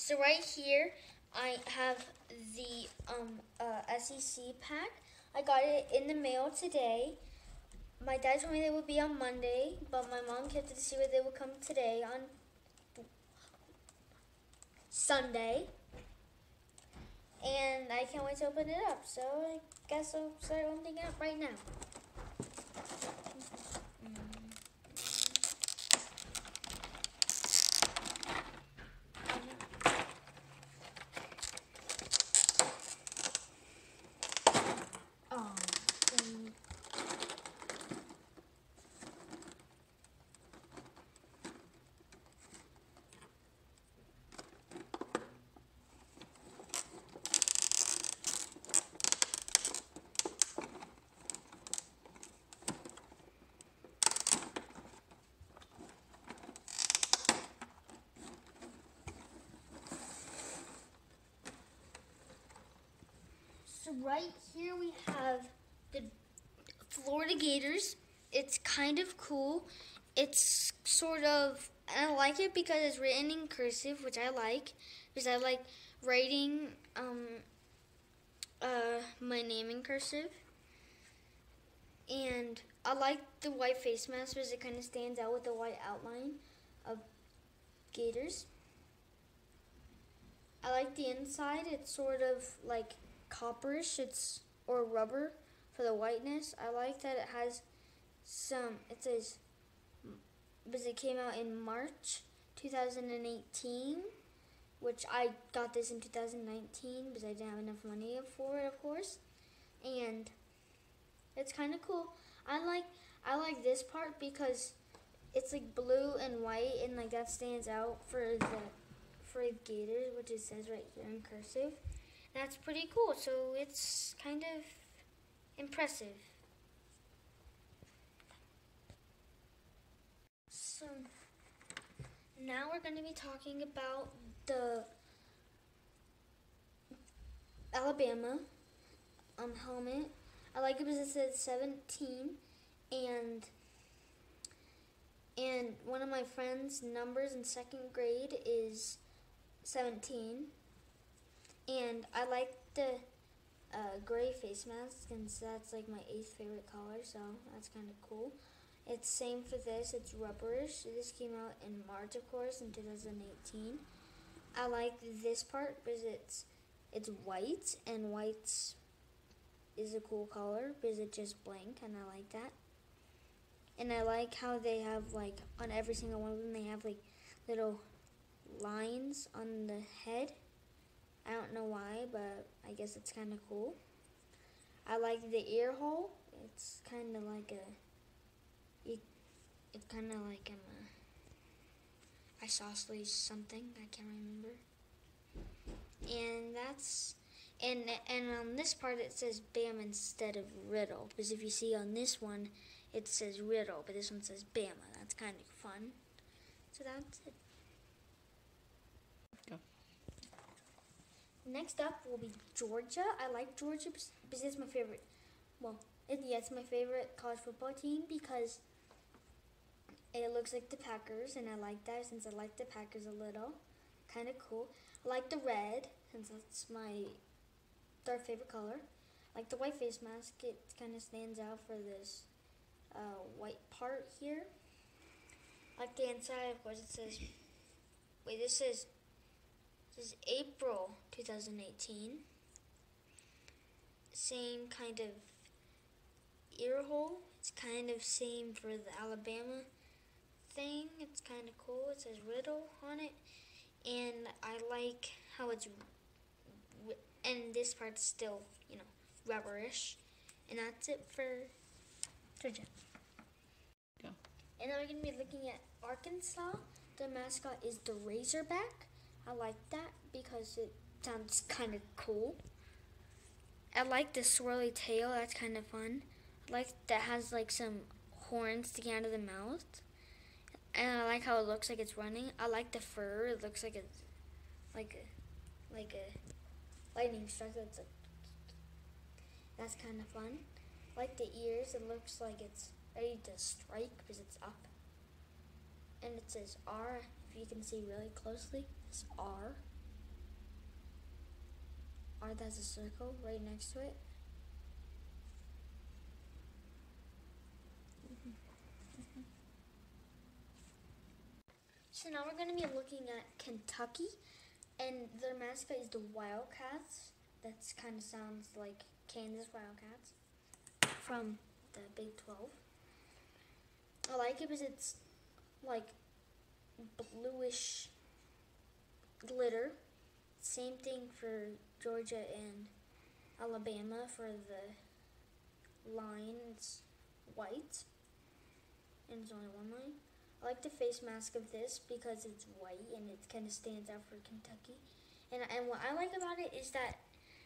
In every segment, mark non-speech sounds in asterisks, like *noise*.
So right here, I have the um, uh, SEC pack. I got it in the mail today. My dad told me they would be on Monday, but my mom kept it to see where they would come today on Sunday. And I can't wait to open it up. So I guess I'll start opening it up right now. Oh, um, So right here we have the Florida Gators. It's kind of cool. It's sort of I like it because it's written in cursive, which I like because I like writing um, uh, my name in cursive. And I like the white face mask because it kind of stands out with the white outline of Gators. I like the inside. It's sort of like copperish. It's or rubber for the whiteness. I like that it has some. It says because it came out in March 2018, which I got this in 2019 because I didn't have enough money for it, of course, and it's kind of cool. I like I like this part because it's like blue and white, and like that stands out for the for Gators, which it says right here in cursive. That's pretty cool. So it's kind of impressive. So now we're going to be talking about the Alabama um, helmet. I like it because it says 17 and and one of my friend's numbers in second grade is 17 and I like the uh, gray face mask since that's like my eighth favorite color so that's kind of cool. It's same for this it's rubberish. This came out in March of course in 2018 I like this part because it's it's white and white is a cool color because it's just blank and I like that. And I like how they have like on every single one of them they have like little lines on the head I don't know why, but I guess it's kind of cool. I like the ear hole. It's kind of like a, it, it's kind of like um, a isosceles something. I can't remember. And that's, and and on this part it says Bama instead of Riddell. Because if you see on this one, it says Riddell, but this one says Bama. That's kind of fun. So that's it. Next up will be Georgia. I like Georgia because it's my favorite. Well, it, yeah, it's my favorite college football team because it looks like the Packers, and I like that since I like the Packers a little. Kind of cool. I like the red since that's my third favorite color. I like the white face mask. It kind of stands out for this uh, white part here. I like the inside, of course, it says. Wait, this says this is April 2018. Same kind of ear hole. It's kind of same for the Alabama thing. It's kind of cool. It says Riddell on it. And I like how it's, and this part's still, you know, rubberish. And that's it for Georgia. Go. And then we're going to be looking at Arkansas. The mascot is the Razorback. I like that because it sounds kind of cool. I like the swirly tail, that's kind of fun. I like that has like some horns sticking out of the mouth. And I like how it looks like it's running. I like the fur, it looks like it's like a like a lightning strike that's that's kind of fun. I like the ears, it looks like it's ready to strike because it's up. And it says R if you can see really closely, it's R. art that has a circle right next to it. Mm-hmm. So now we're going to be looking at Kentucky, and their mascot is the Wildcats. That kind of sounds like Kansas Wildcats from the Big 12. I like it because it's like bluish glitter. Same thing for Georgia and Alabama for the line. It's white and it's only one line. I like the face mask of this because it's white and it kind of stands out for Kentucky. And and what I like about it is that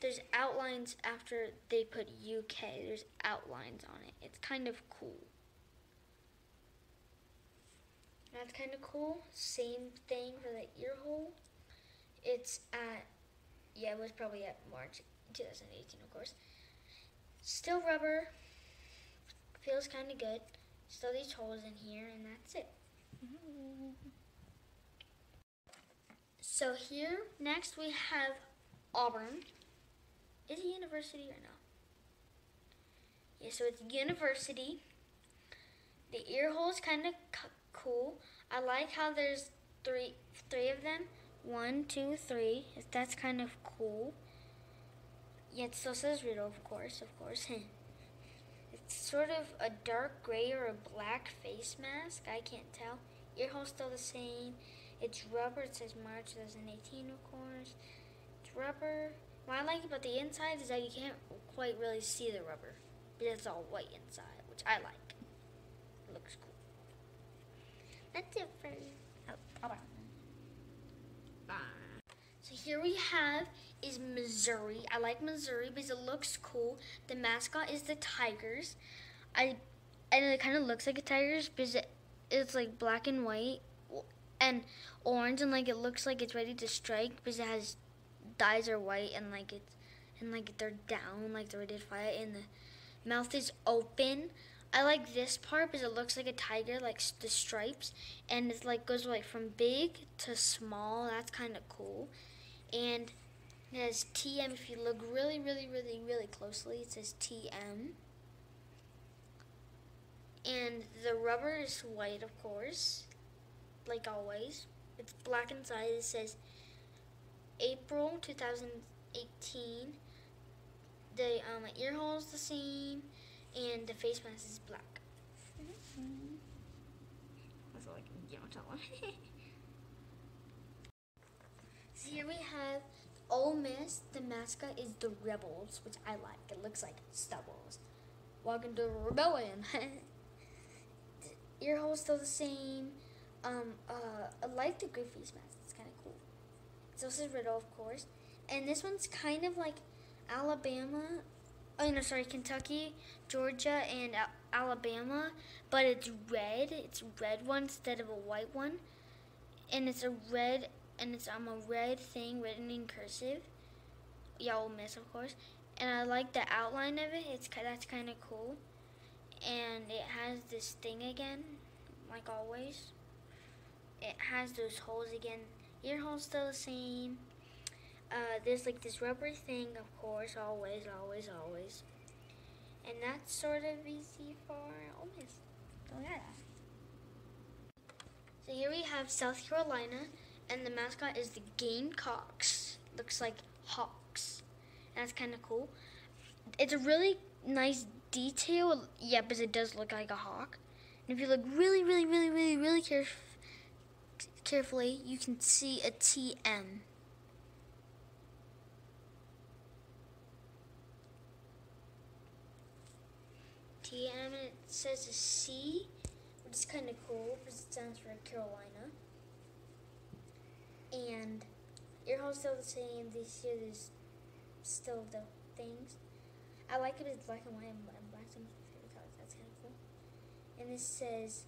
there's outlines after they put UK. There's outlines on it. It's kind of cool. That's kind of cool. Same thing for the ear hole. It's at, yeah, it was probably at March 2018, of course. Still rubber. Feels kind of good. Still these holes in here, and that's it. *laughs* So here, next we have Auburn. Is it university or no? Yeah, so it's university. The ear hole is kind of cool. I like how there's three three of them. One, two, three. That's kind of cool. Yeah, it still says Riddell, of course, of course. *laughs* it's sort of a dark gray or a black face mask. I can't tell. Ear hole's still the same. It's rubber. It says March 2018, of course. It's rubber. What I like about the inside is that you can't quite really see the rubber, but it's all white inside, which I like. It looks cool. That's it for oh, So here we have is Missouri. I like Missouri because it looks cool. The mascot is the Tigers. I and it kind of looks like a Tigers because it, it's like black and white and orange and like it looks like it's ready to strike because it has eyes are white and like it's and like they're down like they're ready to fight and the mouth is open i like this part because it looks like a tiger like the stripes and it like goes like from big to small that's kind of cool and it has tm if you look really really really really closely it says tm and the rubber is white of course like always it's black inside it says April 2018. The um, ear hole is the same, and the face mask is black. Mm-hmm. That's all I can tell *laughs* here we have Ole Miss. The mascot is the Rebels, which I like. It looks like stubbles. Welcome to rebellion. *laughs* ear hole's still the same. Um, uh, I like the face mask. It's kind of cool. This is Riddell, of course. And this one's kind of like Alabama. Oh, no, sorry, Kentucky, Georgia, and Al- Alabama. But it's red. It's red one instead of a white one. And it's a red, and it's um, a red thing written in cursive. Yeah, Ole Miss, of course. And I like the outline of it. It's That's kind of cool. And it has this thing again, like always. It has those holes again ear hole's still the same. Uh, there's like this rubber thing, of course, always, always, always. And that's sort of easy for Miss. So yeah. So here we have South Carolina, and the mascot is the Gamecocks. Looks like hawks. And that's kind of cool. It's a really nice detail. Yeah, because it does look like a hawk. And if you look really, really, really, really, really carefully, carefully, you can see a TM. TM, it says a C, which is kind of cool because it stands for Carolina. And your hole's still the same. This here is still the things. I like it. It's black and white, and black my favorite color. That's kind of cool. And this says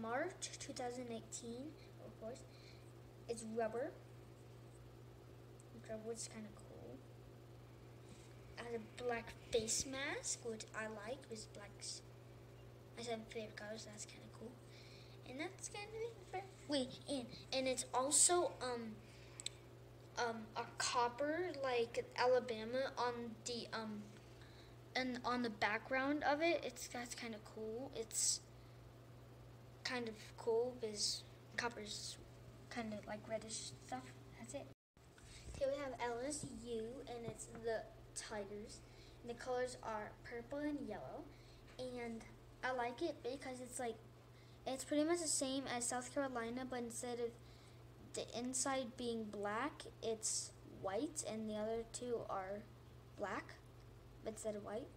March 2018 of course. It's rubber. Rubber is kind of cool. I have a black face mask, which I like, with black. I said favorite colors. That's kind of. And that's kind of it. Wait, and and it's also um um, a copper like Alabama on the um, and on the background of it. It's that's kind of cool. It's kind of cool because copper's kind of like reddish stuff. That's it. Here we have LSU, and it's the Tigers. And the colors are purple and yellow, and I like it because it's like it's pretty much the same as South Carolina, but instead of the inside being black, it's white, and the other two are black instead of white.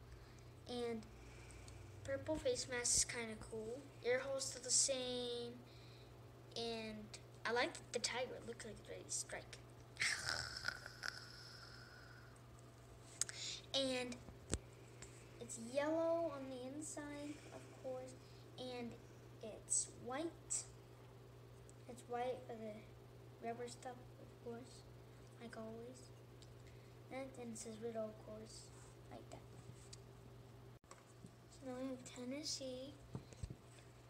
And purple face mask is kind of cool. Ear holes still the same, and I like the tiger. It looks like it's ready to strike. And it's yellow on the inside, of course, and it's white. It's white for the rubber stuff, of course, like always. And then it says Riddell, of course, like that. So now we have Tennessee,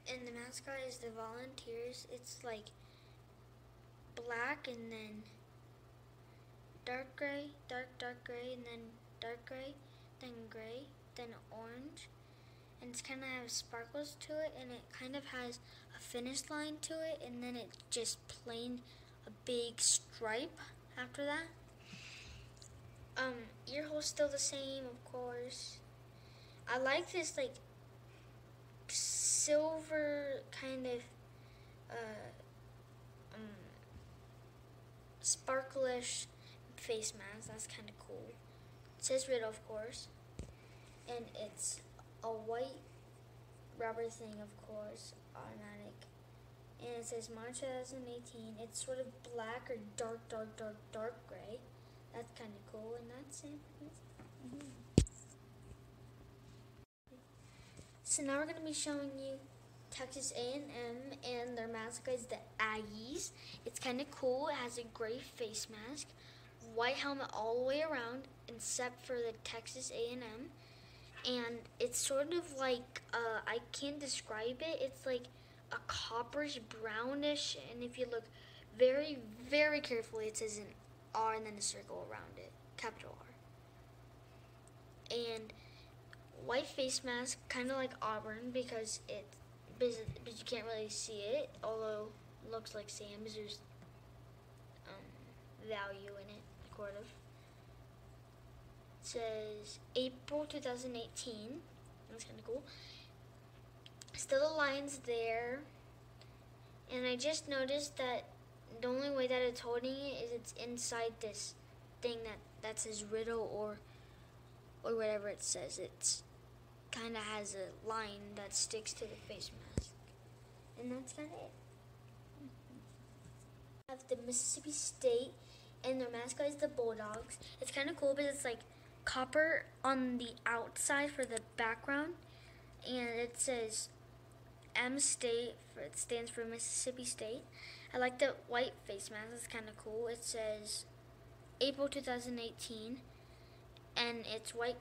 and the mascot is the Volunteers. It's like black and then dark gray, dark, dark gray, and then dark gray, then gray, then orange. And it's kind of has sparkles to it, and it kind of has a finish line to it, and then it just plain a big stripe after that. Um, ear hole's still the same, of course. I like this like silver kind of uh, um, sparklish face mask. That's kind of cool. It says Riddell, of course, and it's a white rubber thing, of course, automatic. And it says March 2018. It's sort of black or dark, dark, dark, dark gray. That's kind of cool, and that's it. Mm-hmm. So now we're going to be showing you Texas A&M and their mascot is the Aggies. It's kind of cool. It has a gray face mask, white helmet all the way around, except for the Texas A&M. And it's sort of like uh, I can't describe it. It's like a copperish brownish, and if you look very, very carefully, it says an R and then a circle around it, capital R. And white face mask, kind of like Auburn because it, but you can't really see it. Although it looks like Sam's, there's um, value in it, sort of. Says April 2018. That's kind of cool. Still the lines there, and I just noticed that the only way that it's holding it is it's inside this thing that that says Riddell or or whatever it says. It's kind of has a line that sticks to the face mask, and that's kind of it. Have the Mississippi State, and their mascot is the Bulldogs. It's kind of cool because it's like copper on the outside for the background, and it says M State. For, it stands for Mississippi State. I like the white face mask. It's kind of cool. It says April 2018, and it's white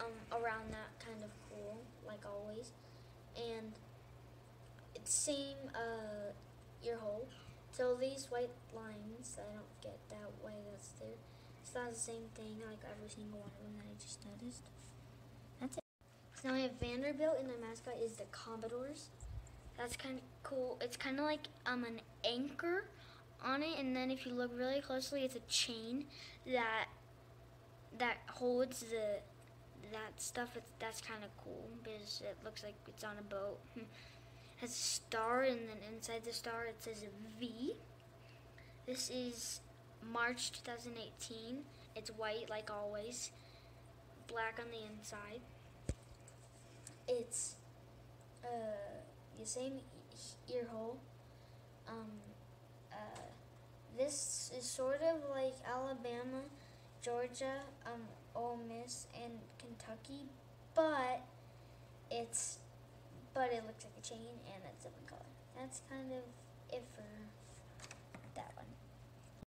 um, around that kind of cool, like always. And it's same uh, ear hole. So these white lines, I don't get that way that's there. It's the same thing like every single one of them that I just noticed. That's it. So now we have Vanderbilt, and their mascot is the Commodores. That's kind of cool. It's kind of like um an anchor on it, and then if you look really closely, it's a chain that that holds the that stuff. It's that's kind of cool because it looks like it's on a boat. *laughs* it has a star, and then inside the star it says a V. This is March 2018. It's white like always, black on the inside. It's uh the same ear hole. Um, uh, this is sort of like Alabama, Georgia, um, Ole Miss, and Kentucky, but it's but it looks like a chain and it's different color. That's kind of it for